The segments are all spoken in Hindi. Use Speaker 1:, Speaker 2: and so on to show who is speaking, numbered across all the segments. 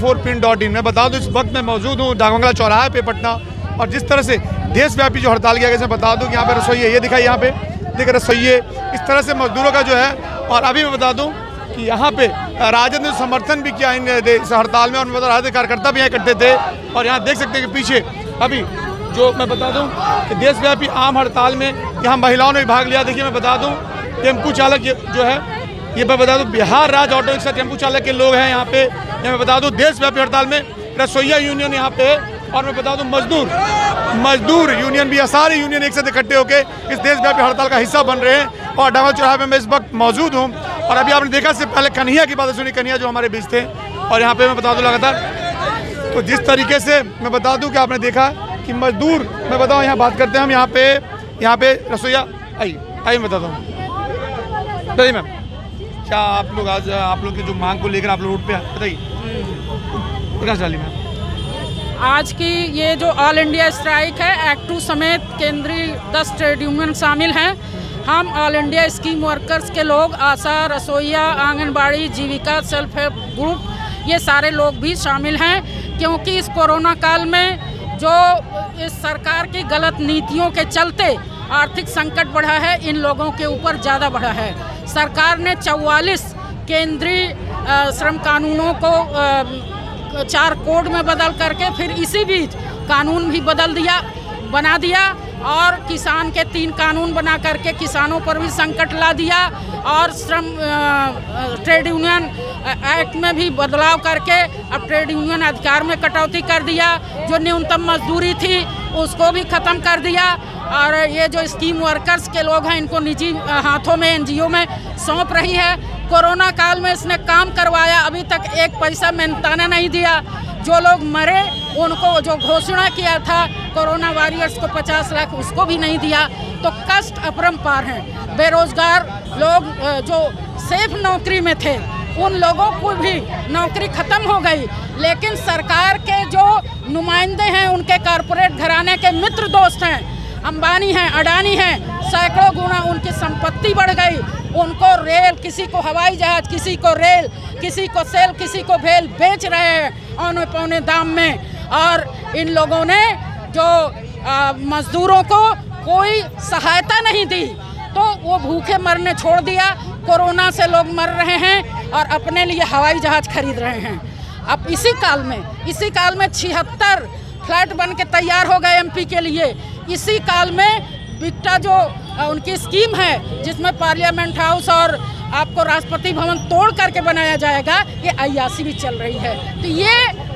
Speaker 1: फोर पिन डॉट इन मैं बता दूँ, इस वक्त मैं मौजूद हूँ डाकबंगला चौराहे पे, पटना। और जिस तरह से देशव्यापी जो हड़ताल किया गया बता दूँ कि यहाँ पे रसोई है, ये दिखाई यहाँ पे। देखिए रसोइये इस तरह से मजदूरों का जो है, और अभी मैं बता दूँ कि यहाँ पे राजद ने समर्थन भी किया इन इस हड़ताल में, और मतलब राजद कार्यकर्ता भी यहाँ इकट्ठे थे। और यहाँ देख सकते हैं कि पीछे अभी जो मैं बता दूँ कि देशव्यापी आम हड़ताल में यहाँ महिलाओं ने भी भाग लिया। देखिए, मैं बता दूँ टेंपू चालक जो है ये मैं बता दूँ, बिहार राज्य ऑटो रिक्शा टेंपू चालक के लोग हैं यहाँ पे। ये मैं बता दूँ, देशव्यापी हड़ताल में रसोईया यूनियन यहाँ पे और मैं बता दूँ, मजदूर मजदूर यूनियन भी है, सारे यूनियन एक साथ इकट्ठे होकर इस देशव्यापी हड़ताल का हिस्सा बन रहे हैं। और डांगा चौराहे में मैं इस वक्त मौजूद हूँ। और अभी आपने देखा से पहले कन्हैया की बातें सुनी, कन्हैया जो हमारे बीच थे। और यहाँ पे मैं बता दूँ लगातार तो जिस तरीके से मैं बता दूँ कि आपने देखा कि मजदूर, मैं बताऊँ, यहाँ बात करते हैं हम, यहाँ पे यहाँ पे रसोईया, आइए आइए मैं बताता हूँ। बताइए मैम। क्या आप लोग आज आप लोग की जो मांग को लेकर आप लोग रोड पे बताइए। प्रकाश डाली मैम।
Speaker 2: आज की ये जो ऑल इंडिया स्ट्राइक है एक्ट टू समेत केंद्रीय दस ट्रेड यूनियन शामिल हैं। हम ऑल इंडिया स्कीम वर्कर्स के लोग ASHA रसोईया anganwadi Jeevika self help group ये सारे लोग भी शामिल हैं क्योंकि इस कोरोना काल में जो इस सरकार की गलत नीतियों के चलते आर्थिक संकट बढ़ा है इन लोगों के ऊपर ज़्यादा बढ़ा है। सरकार ने चौवालीस केंद्रीय श्रम कानूनों को चार कोड में बदल करके फिर इसी बीच कानून भी बदल दिया, बना दिया और किसान के तीन कानून बना करके किसानों पर भी संकट ला दिया और श्रम ट्रेड यूनियन एक्ट में भी बदलाव करके अब ट्रेड यूनियन अधिकार में कटौती कर दिया। जो न्यूनतम मजदूरी थी, उसको भी ख़त्म कर दिया और ये जो स्कीम वर्कर्स के लोग हैं, इनको निजी हाथों में, एनजीओ में सौंप रही है। कोरोना काल में इसने काम करवाया, अभी तक एक पैसा मेहनताना नहीं दिया। जो लोग मरे, उनको जो घोषणा किया था, कोरोना वॉरियर्स को 50 लाख, उसको भी नहीं दिया। तो कष्ट अपरम्पार हैं। बेरोजगार लोग जो सेफ़ नौकरी में थे, उन लोगों को भी नौकरी खत्म हो गई। लेकिन सरकार के जो नुमाइंदे हैं, उनके कारपोरेट घराने के मित्र दोस्त हैं अंबानी हैं, अडानी हैं, सैकड़ों गुना उनकी संपत्ति बढ़ गई। उनको रेल, किसी को हवाई जहाज़, किसी को रेल, किसी को सेल, किसी को भेल बेच रहे हैं औने पौने दाम में। और इन लोगों ने जो मजदूरों को कोई सहायता नहीं दी तो वो भूखे मरने छोड़ दिया। कोरोना से लोग मर रहे हैं और अपने लिए हवाई जहाज़ खरीद रहे हैं। अब इसी काल में, इसी काल में छिहत्तर फ्लैट बन के तैयार हो गए एमपी के लिए। इसी काल में बिकटा जो उनकी स्कीम है जिसमें पार्लियामेंट हाउस और आपको राष्ट्रपति भवन तोड़ करके बनाया जाएगा ये अयासी भी चल रही है। तो ये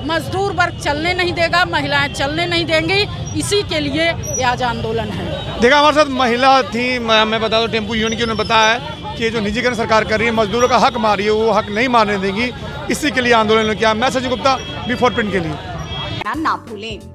Speaker 2: मजदूर वर्ग चलने नहीं देगा महिलाएँ चलने नहीं देंगी इसी के लिए ये आज आंदोलन है।
Speaker 1: देखा हमारे साथ महिला थी मैं बता दूँ टेंपू यूनियन की उन्होंने बताया कि जो निजीकरण सरकार कर रही है मजदूरों का हक मार रही है वो हक नहीं मारने देंगी इसी के लिए आंदोलन किया। मैं सचिन गुप्ता बिफोर प्रिंट के लिए।
Speaker 3: ना भूलें।